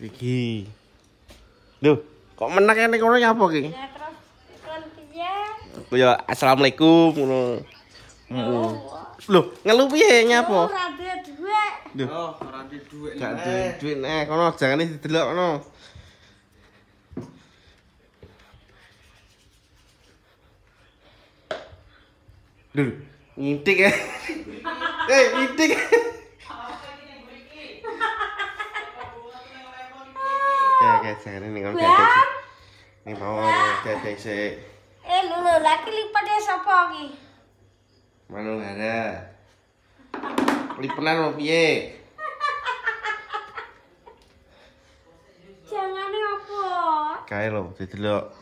Iki. Duh, kok menak nek kono nyapa ki? Ya terus kon piye? Ya assalamualaikum ngono. Loh, ngelu piye nyapa? Ora ada dhuwit. Duh, Oh, ora di dhuwit. gak duwe duit nek kono jangane didelok kono. Duh, ngintik ya. Eh, ngintik. Okay, okay, ini it. Okay, okay, say it. Okay, okay, say it. Okay, okay, say it. Hey, Lulu, like you put this up, Poggy. Manu, had a. Lipunan, what ye? Jangan ni apa? Kailo, titilo.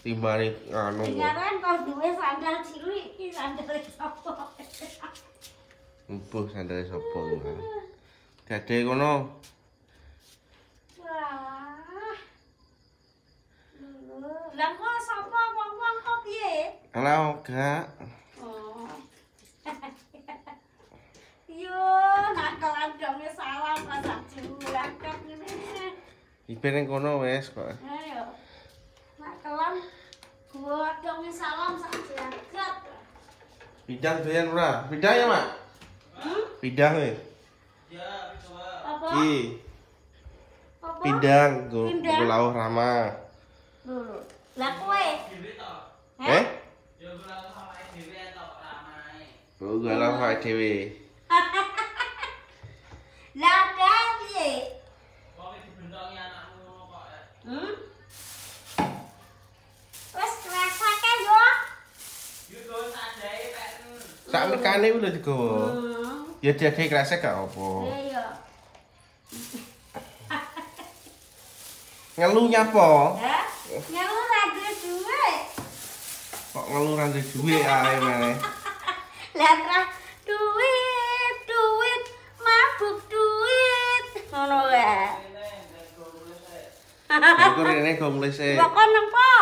Timbari, anu. Sekarang kok duwe sandal ciri, sandal sapa? Empuh sandal sapa sopong. Kadai kono. Lah kok sapa wong-wong kok piye? Ala gak. Oh. Yo, pas ngene. Iben ning kono wis kok. Ayo. Gua salam sak jagat. Bidang doyan ora? Bidang ya, Mak? Hmm? Bidang e. Apa? Ki, Apa? pindang go Pindang? go lawuh rama. Lah kowe? Eh? Go galau wae dhewe. Lah ada piye? Hmm? Wes kerasa kan yo? Sak mekane udah digowo. Hmm. Ya diadai kresek gak apa. Iya. Ngelu Ngeluhnya apa? Ngeluh rada duit. Kok ngeluh rada duit ae meneh. Lah duit, duit mabuk duit. Ngono wae. Kok rene kok mulih e. Kok nang po?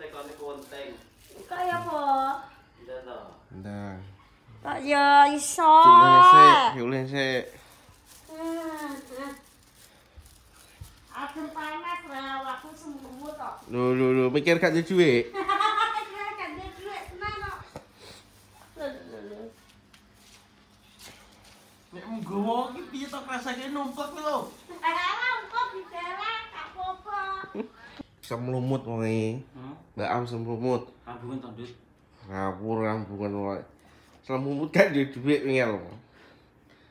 Tekon iku penting. Kok ya po? Ndang. Ndang. Kok ya iso. Mulih sik, mulih sik. Adem panas lah, aku sembuh kok. Lho lho lho mikir gak duwe. Nek nggowo iki piye to rasane numpuk lho. Alah, kok didelek, gak apa-apa. Semlumut wong iki. Hmm. Mbak Am semlumut. Ambungan to, Dut. Ngapur rambungan wae. Semlumut gak duwe duwe ngel.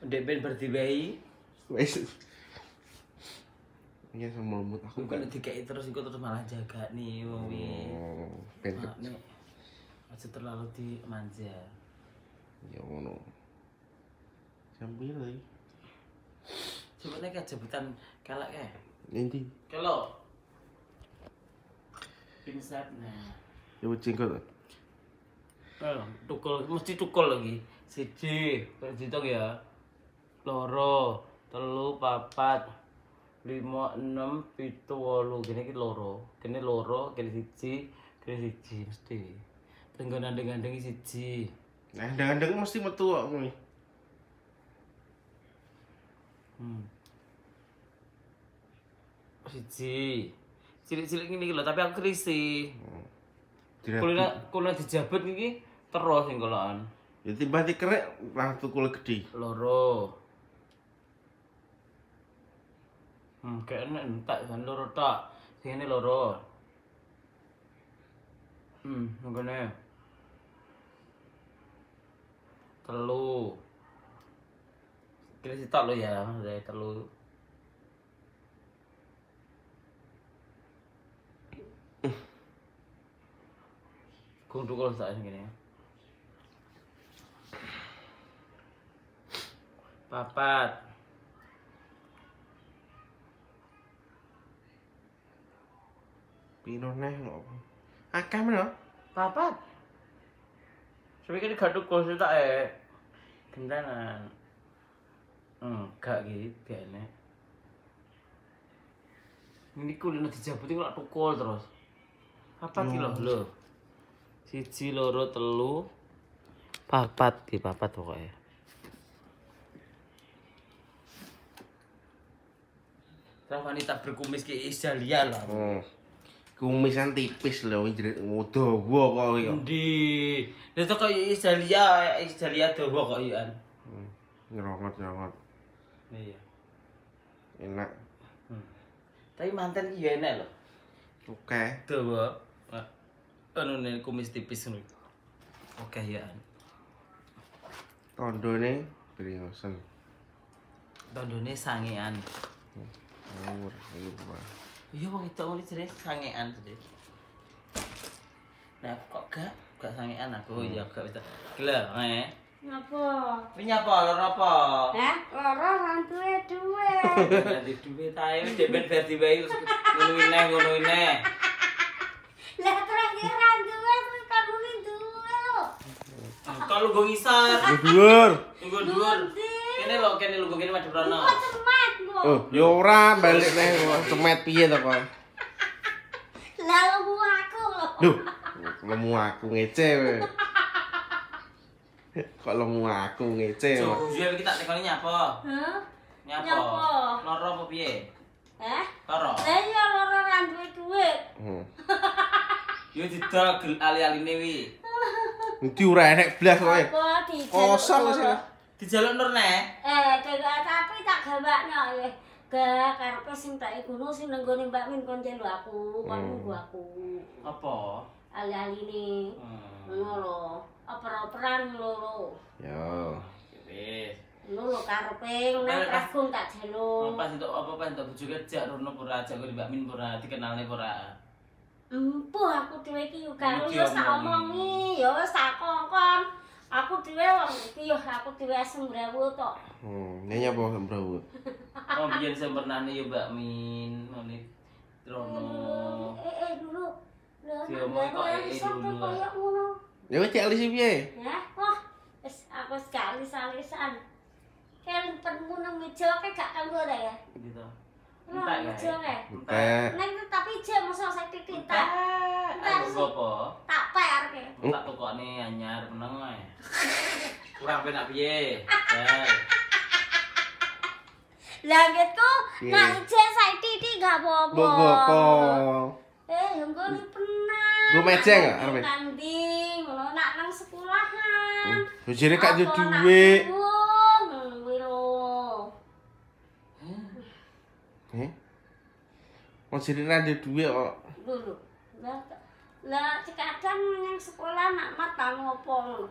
Ndek ben berdiwehi, Wis. Iya semlumut aku aku gak. kan dikei terus iku terus malah jaga nih wong. Oh, Mak, nek aja terlalu dimanja. ya ngono. Piro iki? Coba nek jebutan kalak kae. Endi? Kelo. Pinsat nah. Ya to? Oh, tukul mesti tukul lagi. Siji, dihitung ya. Loro, telu, papat, lima, enam, pitu, wolu. Gini iki loro. Gini loro, gini siji, gini siji mesti. Tenggo nandeng-nandeng siji. Nah, ndang-ndang mesti metu kok kuwi. Hmm. Siji. Cilik-cilik ngene iki lho, tapi aku krisi. Kulina kulina dijabat iki terus sing kolokan. Ya timbang dikerek lah tukul gede. loro hmm kayak enak entak kan loro tak sini loro. Hmm makanya telu. Kira sitok lo ya dari telu. Kudu kalau tak gini Papat. Pino neh kok. Akeh men Papat. Tapi kan gak tukul sih tak eh. Gendanan. Hmm, gak gitu biasanya. Ini kulino dijabuti kok tukul terus. Papat ki lho, lho. Siji loro telu. Papat ki papat pokoknya. Terus wanita berkumis ki Isdalia lah. Hmm. Kumisan tipis lho jerit dawa kok iki. Endi? Itu kok Isdalia, Isdalia dawa kok ikan. Hmm. Nyerongot-nyerongot. Iya. Enak. Hmm. Tapi mantan ki ya enak loh. Oke. Dawa. Nah, Anu nih kumis tipis ngono. Oke ya. Tondone beringosen. Tandone sangean. Ngawur iki Pak. Iya wong itu ngono jenenge sangean jenenge. Nah, kok gak gak sangean aku ya gak bisa. Gila, eh. Ngapa? Ini apa lor apa? Eh, loro orang duwe duwe. Nanti duit ae wis dhewe versi ngono neh ngono neh. Lah terus duwe terus kamu ki duwe lho. Kalau gue ngisar, Yo dhuwur. tunggu dhuwur. Kene lho, kene lho kene madhep rono. Oh, yo ora balik neh cemet piye to kok. Lah lu aku lho. Duh, lemu aku ngece we. Kok lemu aku ngece. Pak. yo iki tak tekoni nyapa? Hah? Nyapa? Nyapa? Loro apa piye? Eh? Loro. Lah iya loro orang duwe duit. Hmm. Yo didol gel ali-aline wi. Ndi ora enek blas kowe. Kosong sih. Dijaluk nur neh. Eh, tegak tapi tak gawakno ya. Gak karepe sing tak ikuno sing nang gone Mbak Min kon jelu aku, kon Hmm. aku. Apa? Ali-aline. Hmm. Ngono lho. Oper-operan lho. Yo. Wis. Lho karepe nek ragung tak jelu. Pas itu apa pas itu bojo kerja rono pura aja kok Mbak Min pura dikenalne pura. Empuh aku dhewe iki yo karo yo tak omongi. omongi, yo wis tak kongkon. Aku dhewe wong iki yo aku dhewe sembrewu tok. Hmm, nanya apa bro? Oh biyen sempurnane yo Mbak Min ngene rono. Eh eh dulu. Lah kok, eh, eh, dulu, kok koyo ngono. Ya wis cek piye? Ya, wah, wis aku sekali salisan. Kan penmu nang meja ke gak kanggo ta ya? Gitu. Meja ya. Eh, Nang tapi je masa saya titik tak Entak. Aku apa? tak per ke. Tak tukokne anyar meneng ae. Kurang penak piye? Ya. Lah gitu, nak ije saya titik gak apa-apa. mbok apa? Eh, yang gue pernah. Gue meja nggak, Armin? Tanding, lo nak nang sekolahan. Gak yo nak dhuwit. burung, kuwi lho. Eh? Bojone ra yo dhuwit kok. Dulu. Lah, lah kadang yang sekolah nak mata ngopo ngono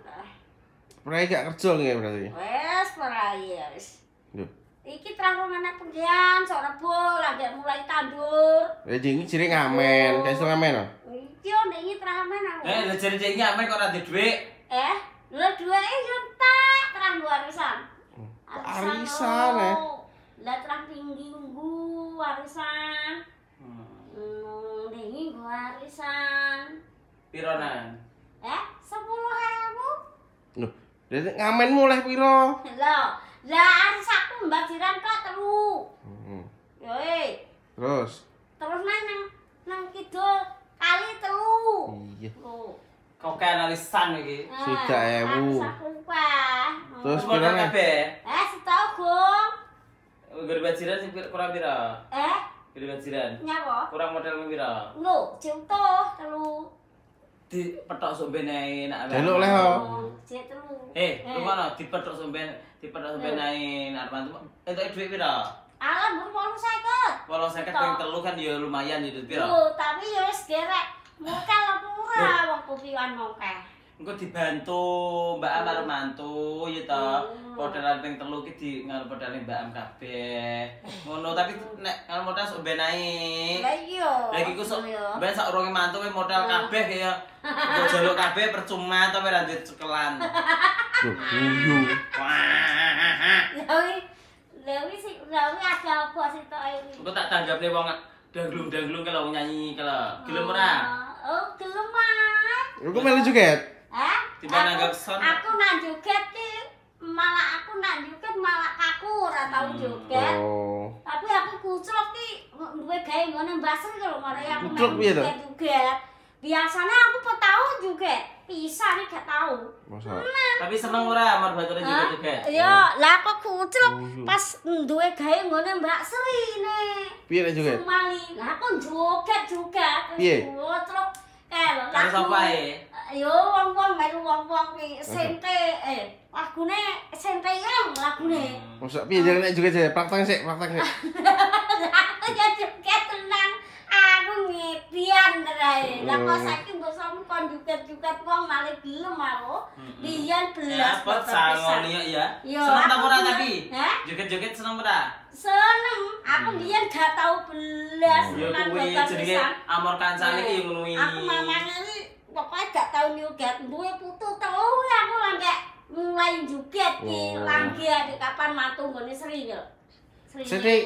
Prai gak kerja nggih berarti. Wes perai ya wis. Lho, Iki terang anak penggian, sore bu, lagi mulai tandur. ya jenenge jere ngamen, kayak iso ngamen oh. Iki nek iki terang aku. Eh, lha jare cek nyampe kok ora duwe. Eh, lho dua eh yo tak terang dua arisan. Arisan, eh? lho. Lah terang tinggi nggu arisan. Hmm. Hmm, dingi gua arisan. Pironan? Eh, sepuluh ribu. Dadi ngamen mulai piro? Lah, lah arisanku mbak jiran kok telu. Hmm. Yo eh, Terus terus nang nang nang kidul kali telu. iya. Kok kayak analisan iki. Nah, Sudah, ewu. Arisanku kuah. Terus pirang? kabeh. Eh, setau gong. Gede bajiran sing pir- kurang pira? Eh, Gede bajiran. nyapa? Kurang model pira? Lho, contoh telu. Di petok somben ae nak leh, oh. Telu. Eh, lu mana dipetok somben, dipetok somben ae nak mantu. Entuk dhuwit pira? Alam seket. Walau saya ping telu kan ya lumayan itu pira. Lho, tapi ya wis derek. Muka apa ora wong mongkeh. Engko dibantu Mbak Am karo mantu ya ta. Hmm. Modelan ping telu ki di ngal modele Mbak Am kabeh. Ngono tapi nek ngal modal sok ben ae. Lah iya. Lagi ku sok Iya. ben sak urunge mantu we modal kabeh ya. Mbok jaluk kabeh percuma tapi ra duit cekelan. Lho, guyu. Wah. Lewi Lewi sih Lewi ada apa sih tok ini? Engko tak tanggapne wong danglung-danglung kalau nyanyi kalau gelem ora? Oh, gelem ah. Lu kok melu joget? Eh? Tiba nanggap son. Aku nak joget ki malah aku nak joget malah kaku ora tau Hmm. joget. Oh. Tapi aku kuclok ki duwe gawe ngene mbasel kalau mare aku Kuclok piye to? joget. Biasanya aku pe tau joget. pisan gak tahu. Masa? Tapi seneng ora amar bature Hah? juga juga. Ya, lah kok kucluk Oh, iya. pas duwe gawe ngene Mbak Sri ne. Piye nek joget? Sumali. Lah kok joget juga. Piye? Kucluk. Eh, lho, apa ae? Yo wong-wong melu wong-wong ki sente eh lagune sente yang lagune. Masa piye jangan nek joget joget praktek sik, praktek sik. Aku ya joget tenan. Aku ngedian terai. Lah kok saiki mbok sampe kon joget-joget wong malah gelem aku. Biyen Ya belas apa boten sangon ya ya. Seneng ta ora juga- tapi? Joget-joget seneng ora? Seneng, aku biyen gak tau belas Ya tenan kuwi jenenge pisan. amor kancane iki ngono kuwi. Aku mamane pokoknya gak tau nyuget, duwe putu telu ya aku langke mulai juget ki Oh. langge di kapan matu nggone Sri yo. Sri. Sri,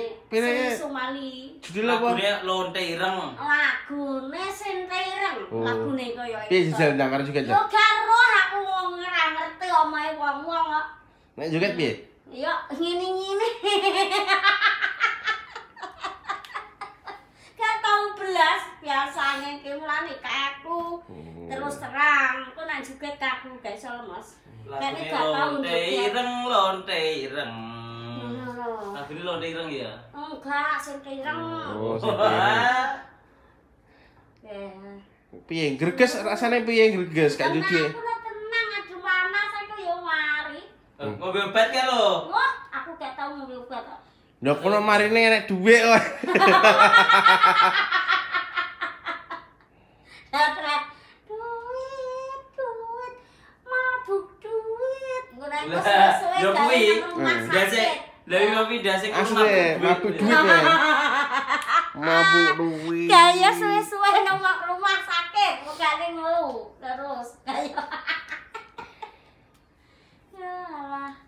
Sumali. Judul apa? Lagune lonte ireng. Lagune sentereng, Oh. lagune kaya Piye jajal ndang karo joget? Yo karo aku wong ora ngerti omahe wong-wong kok. Nek joget piye? Yo ngene-ngene. biasanya ki mulane kaku. Hmm. Terus terang, aku nang juget kaku gak iso. Kayaknya Lagune gak tau lonte ireng lonte ireng. Lagune lonte ireng ya. Enggak, sing kireng. Oh, sing pireng. Eh. Piye greges rasane piye greges gak Tenang, dudu. Aku tenang adu panas aku yo mari. Eh, Ngombe obat kan lo. Wah, aku gak tau ngombe obat. Lah kono marine enek dhuwit kok. Datra duit, duit, mabuk duit. Ngono aku Lah, gawe kuwi. nang rumah Hmm. Dasi, sakit. dari ngopi dasi Asli mabuk duit. Mabuk duit. Gaya suwe-suwe nang rumah sakit, bukane ngelu terus. Gaya. Ya alah.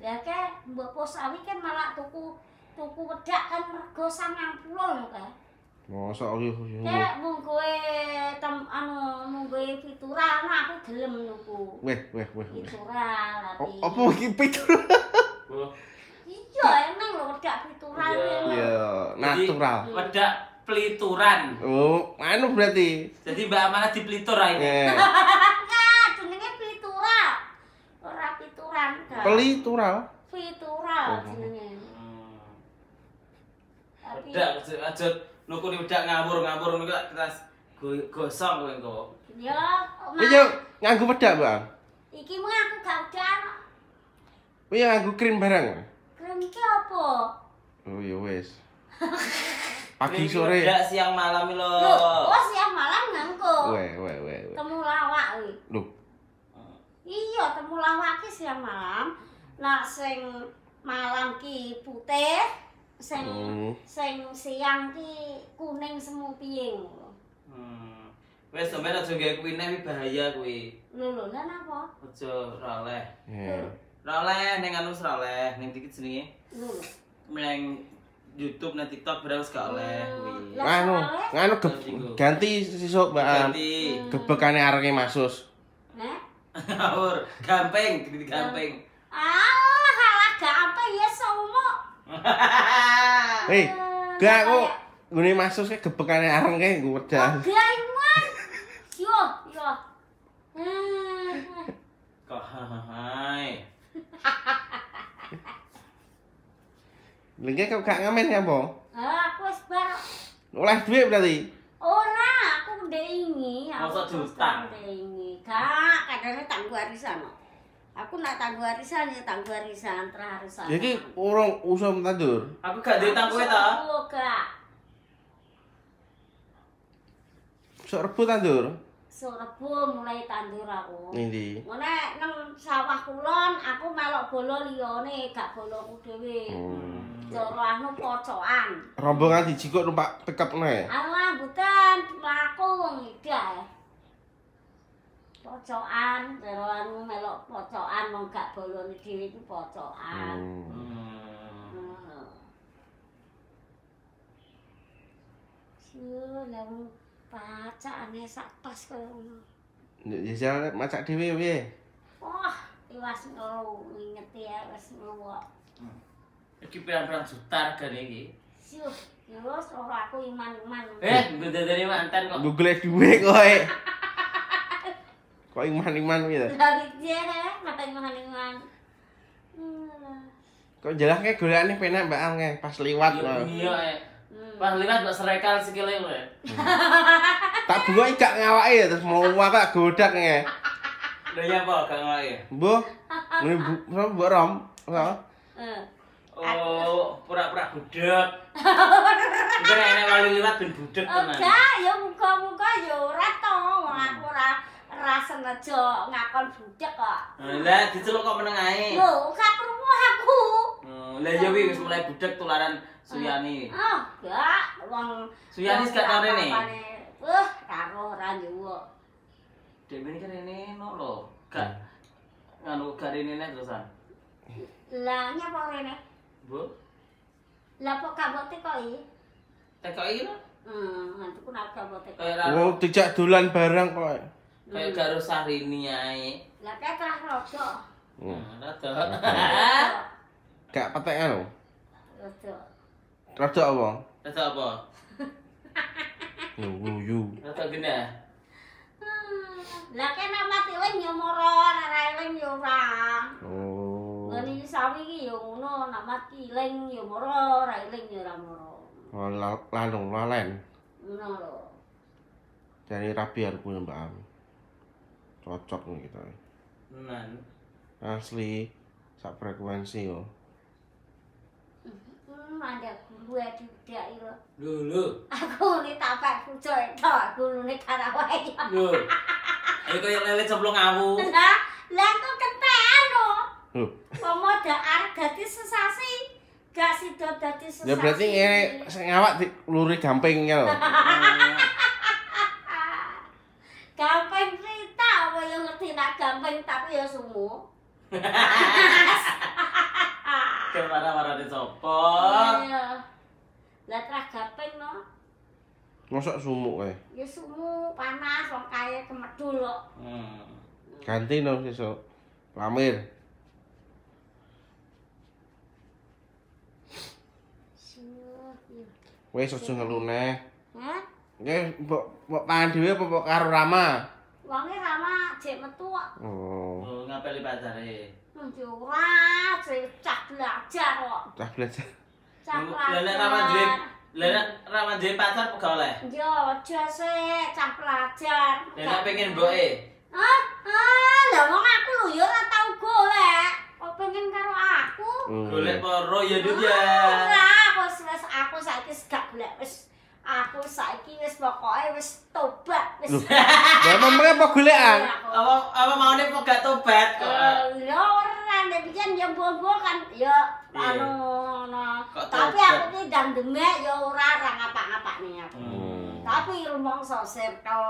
Ya ke mbok posawi kan malah tuku tuku wedak kan rego 90 lho kan. Masa yo yo. Nek mung kowe tem anu mung kowe fitura anu aku gelem nuku. Weh, weh, weh. weh. Fitura O- tapi. Apa iki pitur? Iya emang lho wedak fitura Iya. emang. Ya, natural. Wedak pelituran. Oh, anu berarti. Jadi Mbak Amana di pelitur ae. Eh, Enggak, jenenge fitura. Ora fituran kan. pelitural. Fitura Oh. jenenge. Hmm. Tapi Wedak aja aja nukuni wedak ngawur-ngawur ngono go- gosong kowe engko. ya Kowe yo nganggo wedak, Bang. iki mah aku gak udah Kowe yo nganggo krim barang. keren iki apa? Oh ya wis. Pagi sore. Wedak siang malam lho. Loh, oh siang malam nganggo. Weh, weh, weh. Temu lawak kuwi. Loh, Iya, temu lawak ki siang malam. Nah, sing malam ki putih, sing Hmm. sing siang ki kuning semu piye ngono. Hmm. Wes sampeyan aja gawe kuwi nek bahaya kuwi. Lho lho, lan apa? Aja ora oleh. ya. Ora oleh ning anu ora oleh ning iki jenenge Lho. lho. ning YouTube ning TikTok berarti gak oleh kuwi. Nganu, soalnya- nganu ge- ganti sesuk, Mbak. Ganti. Gebekane areke masus. Heh? Ngawur, gampang, ganti gampang. Hei, gak kok ngene masus ke gebekane areng kae nggo wedang. Gaiman. Yo, yo. Hmm. Kok hai. Lha kok gak ngamen ya, apa? Ah, aku wis bar. Oleh duit berarti. Ora, aku ndek ingi. aku Masa terus diutang? ndek ingi. Gak, kadang tangguh arisan. Aku nak tangguh arisan ya tangguh arisan terharisan. Ya iki urung usum tandur. Aku gak duwe tang kowe ta? Aku gak. Sok rebu tandur. Sorebo mulai tandur aku. Nindi. Ngene nang sawah kulon aku melok bolo liyane gak boloku dhewe. Hmm. Cara anu pocokan. Rombongan dijikuk numpak pickup nih. Alah bukan mlaku wong idah. Pocokan, cara anu melok pocokan wong gak bolone dhewe iku pocokan. Hmm. Hmm. Pacakane sak tas kaya ngono. Ya jajal masak dhewe piye? Wah, iwas ngelu ngingeti ya wis ngelu. Iki pirang-pirang juta regane iki. Ya wis ora aku iman-iman. Eh, gue dari mantan kok. Nggo golek dhuwit kowe. Kok iman-iman gitu. Dia, makan-makan. Kok jelasnya golekane penak Mbak Am pas liwat. Iya, iya, eh. Pas liwat mbak serekal sikile lho. Tak bunga gak ngawake ya terus mau apa godak nge. Lah iya apa gak ngawake? Mbah. Ngene bu, Rom. Apa? Eh. Oh, pura-pura budak. Mungkin enek wali liwat ben budak tenan. Enggak, ya muka-muka ya ora to, wong aku ora ora sengaja ngakon budak kok. Lah diceluk kok meneng ae. Lho, gak krungu aku. Oh, Lah wi wis mulai budak tularan Suyani. Oh, enggak, wong Suyani gak tau rene? apa-apane. Wah, karo ora nyuwuk. Dek ini kan ini no lho. Gak nganu gak rene nek terusan. Lah nyapa rene? Bu, Lah kok kabote kok iki? tekok iki lho. Hmm, nanti nak kabote Wong dijak dolan barang kok. Kayak gak harus Sahrini ae. Lah. Hmm. Nah, Rada. Gak petekan lho. Rodo. Rada apa? Rada apa? Yo yo yo. Rada genah. Hmm, Lah nak mati eling moro, ora eling ya ora. Oh. Ngene sawi iki ya ngono, nak mati eling ya moro, ora eling ora moro. Oh, lalen. Ngono lho. Dari rabi aku Mbak Am. Cocok nih kita. Tenan. Asli sak frekuensi yo. Hmm, ada guru ya tidak lho. Lho lho. Aku ni tapak kuco itu, guru ni karawai. Lho. Ayo kaya lele ceplok ngawu. Lah, lah kok kentean lho. Loh, Pomo dak arep dadi sesasi. Gak sida dadi sesasi. ya berarti ngene sing ngawak di luri gamping ya lho. Gampang apa yang ngerti nak gampang tapi ya sumu. Kayak marah-marah di sopo. Iya. Lah terah gampang no. Mosok sumuk kae. Ya sumu panas wong kaya kemedul kok. Hmm. Ganti no sesuk. Lamir. Wis aja ngelu neh. Hah? Nggih, mbok mbok pangan dhewe apa mbok karo Rama? Wonge rama jek metu kok. Oh, Oh, ngapeli pacare. Nanti ora, jek cah belajar kok. dah belajar. Cah Lah nek rawan duwe belajar. lah nek rawan duwe pacar kok oleh. Yo, aja sih, cah belajar. Lah nek pengen mboke. Hah? Ah, lah wong aku lho ya ora tau golek. Kok pengen karo aku? Hmm. Golek poro ya Dut ya. Ora, aku wis aku saiki gak golek wis aku saiki wis pokoke wis tobat wis. Lah memang apa golekan? Apa apa maune kok gak tobat kok. Eh, Ya ora, nek biyen ya mbok kan ya anu ngono. Tapi aku ki ndang demek ya ora ora ngapa-ngapane aku. Hmm. Tapi rumangsa sirkel.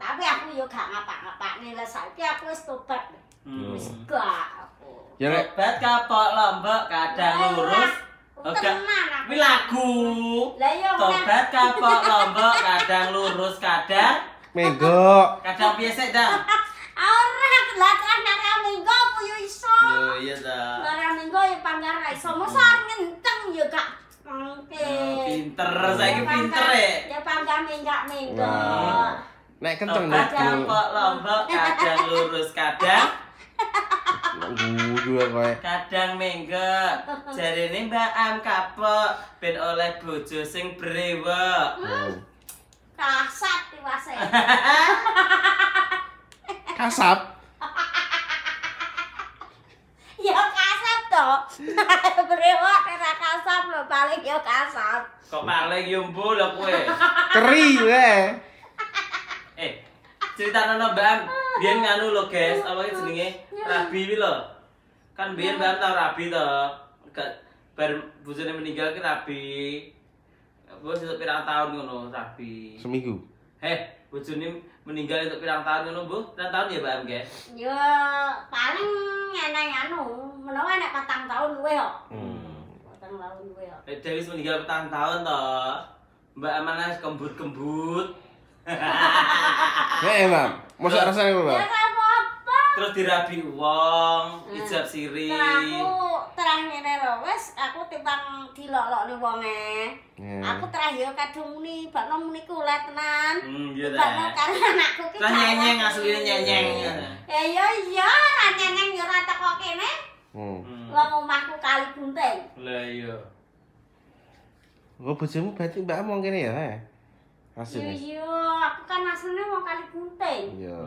Tapi aku yo gak ngapa-ngapane lah saiki aku wis tobat. Hmm. Wis gak aku. Ya nek Tobat kapok lombok kadang lurus. Kuwi lagu. Lah yo Tobat kapok lombok kadang lurus kadang menggok. kadang piye sik dah. Ora lah kan nara minggu yo iso. Yo iya dah. Nara minggu yo panggar ra iso. Mosok ngenteng yo gak Oke. Pinter, saiki pinter e. Ya panggar minggak minggu. Nek kenceng Tobat nek. kapok lombok kadang lurus kadang Guyu kowe. kadang minggat. Jarine Mbak Am kapok ben oleh bojo sing brewok. Hmm. Kasat tiwase. Kasap. Ya kasat to. Brewok ora kasat lho paling ya kasat. Kok paling yo mbo lho kowe. Keri kowe. Eh, cerita nono Mbak Am, biyen nganu lho guys, apa iki jenenge? Rabi iki lho. Kan biyen Mbak Am tau rabi to. Bar bojone meninggal ki rabi. Apa sesuk pirang tahun ngono rabi. Seminggu. Heh, bojone meninggal itu pirang tahun ngono, Bu? Pirang tahun ya, Mbak Am, guys? Ya paling eneng anu, menawa nek patang tahun luwe kok. Hmm. Patang tahun luwe kok. Eh, Dewi meninggal petang tahun toh. Mbak Amanah kembut-kembut. Nek, Bang. Mosok rasane Ya ngono, Bang. ora apa-apa. Terus dirabi wong, Hmm. ijab siri. Aku terah ngene lho, wis aku timbang dilolokne wonge. Ya. Aku terah yo kadung muni, bakno muni ku oleh tenan. Hmm, iya Bakno ta. karo anakku ki. Terus gak nyenyeng asline nyenyeng. Ya iya iya, ra nyenyeng yo ora teko kene. Hmm. Hmm. Wong omahku kali gunting. Lah iya. Kok bojomu berarti mbak mau kene ya? Eh? Iya aku kan asline wong kali gunting. Iya.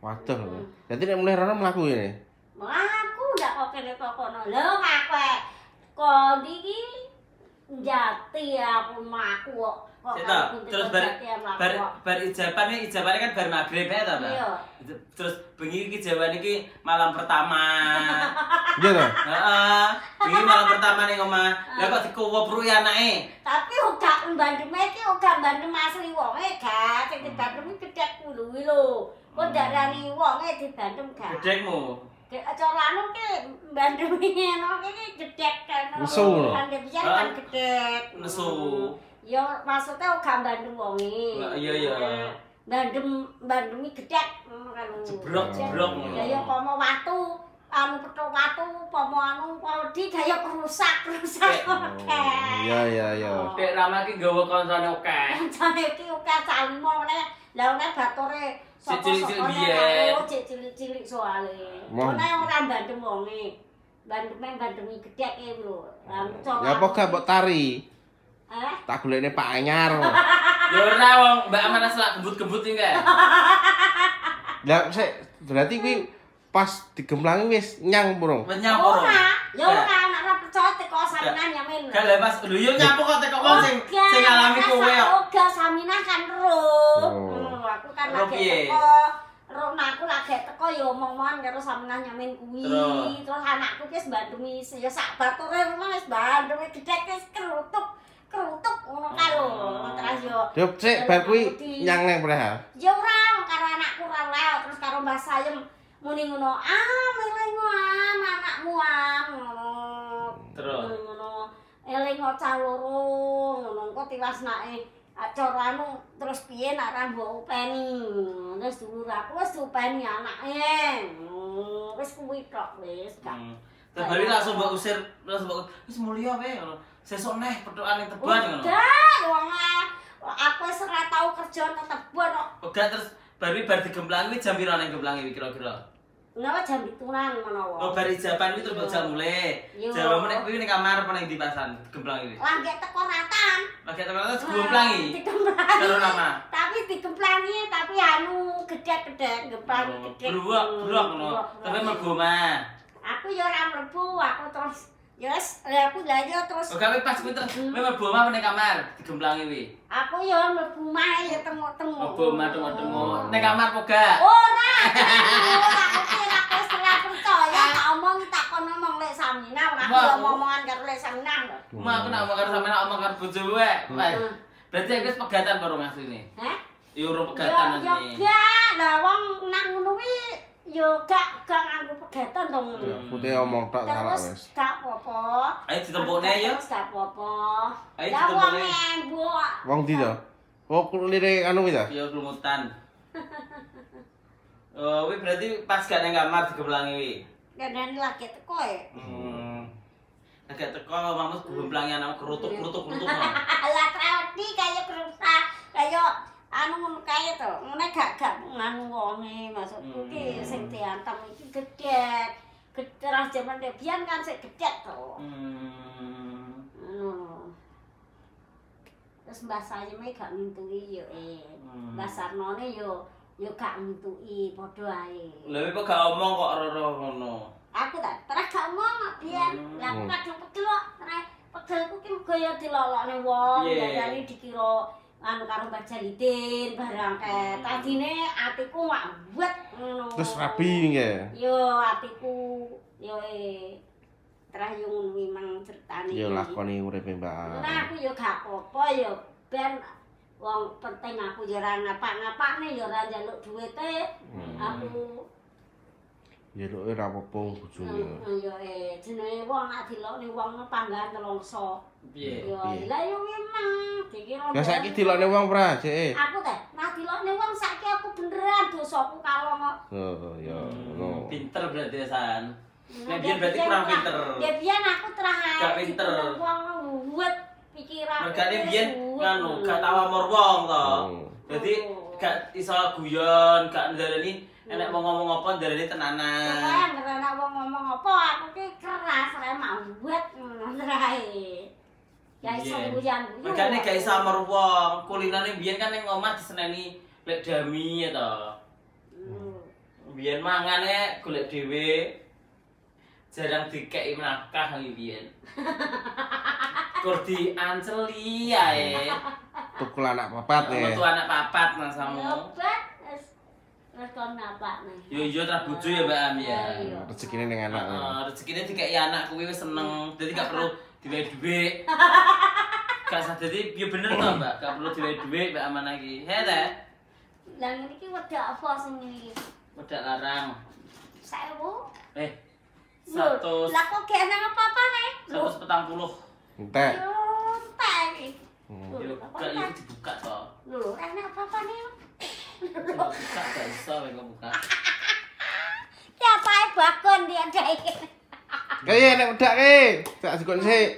Waduh. Jadi nek mulai rono mlaku ini. Aku ndak kok kene kok kono. Lho aku kok iki jati aku mlaku kok. Gunting terus bar ya bar bar ijaban iki ijabane kan bar magrib ya ta, Mbak? Iya. Terus bengi iki jawaban iki malam pertama. Iya? Heeh. Bengi malam pertama ning omah. Lah kok dikuwup ruhi anake. Tapi uga mbandem iki uga mbandem asli wonge gak sing dibandem iki gedhek kuwi lho. Kok darani wonge dibandem gak. Gedhekmu. Cara anu ki mbandem ngono iki gedhek kan. Nesu lho. Kan dia biyen kan Hah? gedhek. Nesu. Ya maksudnya uga mbandem wonge. Lah, iya, iya. Mbandem mbandemi gedhek ngono kan. Jebrok, jebrok ngono. Ya ya pomo watu anu petuk watu pomo anu di daya rusak rusak Oh, Iya iya iya. Dek Rama iki nggawa kancane akeh. Kancane iki oke salimo ngene. Lah ngene batore cilik-cilik biyen. cek cilik-cilik soalé. Ngene ora mbandem wonge. Mbandeme mbandemi gedhek iki lho. Lah Ya apa gak mbok tari? Eh? Tak golekne Pak Anyar. Ya ora wong Mbak Amana selak gembut-gembut iki kae. Lah sik berarti kuwi pas digemplangi wis nyang purung. Menyang ora. Ora, ya ora anak ora percaya teko saminan nyamin. Kan lha pas lho yo nyapu kok teko wong sing sing ngalami kowe kok. Oga saminan kan ro. Oh. Hmm, aku kan lagi teko. Ro nah, aku lagi teko ya omong-omongan karo saminan nyamin kuwi. Terus? Anakku ki wis mbandemi ya sak bature wis mbandemi gedhek wis kerutuk kerutuk ngono kae lho. Terus yo Yo sik bar kuwi nyang nang preh. Ya ora karo anakku ora oleh terus karo Mbah Sayem muni ngono, "Ah, melengo ah anakmu ah." Ngono. Terus? Ngono. Eling cah loro ngono engko tiwasnake acara anu terus piye nak ra mbok upeni. Terus dulur aku wis diupeni anake. Hmm, Wis kuwi tok wis gak. Hmm. Terus bari langsung mbok usir, langsung mbok wis mulya wae ngono. Sesuk neh petukan ning teban ngono. Udah, wong ah, aku wis ora tau kerja nang tebon kok. Uga terus bari bar digemplangi jam pira ning gemplangi iki kira-kira? Napa jam pitunan ngono. Oh bari jaban kuwi terus jam mulai. Jawamu nek kuwi ning kamar apa ning di pasan gemplangi iki? Lagi teko ratan. Lagi tekan terus gemplangi. Dikemplangi. Karo nama. Tapi dikemplangi tapi anu gede-gede, gemplangi Oh, gede. Bruwak, bruwak ngono. Tapi omah. Aku ya ora mlebu, aku terus Yes, aku lagi terus. Oke, okay, pas pinter. Wih, mau bawa apa kamar? Digemblangi wih. Aku yo mau bawa ya temu temu. Mau bawa temu temu. Ning kamar poga. Ora. Ora. Aku ora setelah percaya tak omong tak kon omong lek samina. Aku omongan karo lek samina. Ma, aku nak omong karo samina, omong karo bujo gue. Hmm. Berarti aku pegatan karo mas ini. Hah? Iya, pegatan ini. Iya, lah, wong nang ngono kuwi ya gak gak nganggo pegatan dong. Ya putih omong tok salah Terus wis. gak apa-apa. Ayo ditempukne ya. Terus gak apa-apa. Ayo Lah wong ditempukne. Wong ndi to? Oh kulire anu kuwi to? Ya kelumutan. Oh, kuwi berarti pas gak ning kamar digemplangi kuwi. Kadang lagi teko ya. Hmm. Agak teko mamus gemplangi anakmu kerutuk-kerutuk-kerutuk. Lah tadi kaya kerusak, kaya anu ngono kae to. Ngene gak gak nganu wonge maksudku ki Hmm. sing diantem iki gedhe. Gedhe ras jaman biyen kan sik gedhe to. Hmm. Ngono. Terus Mbah Sayeme gak ngintui yo eh. Hmm. Mbah Sarnone yo yo gak ngintui padha ae. Lha kok gak omong kok roro ngono. Aku tak terus gak ngomong biyen. Hmm. Lah aku kadung pegel kok. Terus pegelku ki muga ya dilolokne wong, dadane dikira anu karo Mbah Jalidin barang kae. Hmm. Tadine atiku mak buat ngono. Terus rabi nggih. Yo atiku yo eh terus yo ngono memang ceritane. Ya lakoni uripe Mbak. Nah aku yo gak apa-apa yo ben wong penting aku yo ora ngapa-ngapane yo ora njaluk duwite. Hmm. Aku Ya lho ora apa-apa bojone. yo eh jenenge wong nek dilokne wong panggahan nelongso. Piye? Lah yo memang dikira. Ya saiki dilokne wong pra, Cek. Aku teh nah dilokne wong saiki aku beneran dosaku kalong kok. Oh ya Hmm, ngono. Pinter berarti ya, San. Nek biyen berarti kurang pinter. Ya biyen aku terah Gak pinter. Wong buat pikiran. Mergane biyen nganu gak tau amor wong to. Hmm. Dadi gak iso guyon, gak ndarani enek mau ngomong apa ndarani tenanan. Pokoknya ngerana wong ngomong apa aku ki keras rek mau buat ngono rae. Ya iso Biyen. guyan. Mergane gak iso amor wong. Kulinane biyen kan ning omah diseneni lek dami ya to. Hmm. Biyen mangane golek dhewe. Jarang dikeki nafkah iki biyen. Kur dianceli ae. Tukul anak papat ya. Metu anak papat masamu. Obat kon napak nih. Yo yo ra bojo ya Mbak Am ya. Iya. Rezekine ning anak. Heeh, rezekine dikeki anak kuwi wis seneng. Dadi gak perlu diwehi dhuwit. Gak usah dadi yo bener to, Mbak. Gak perlu diwehi dhuwit Mbak Aman iki. He ta? Lah ngene iki wedak apa sing ngene? Wedak larang. Sewu. Eh, Lho, 100 Lah kok gak nang apa-apa nih? Lho, 140. Entek. entek. Hmm. Yo Apa gak yo entek? dibuka to. Lho, enak apa-apa nih? Kayane udak e. Tak sikok sik.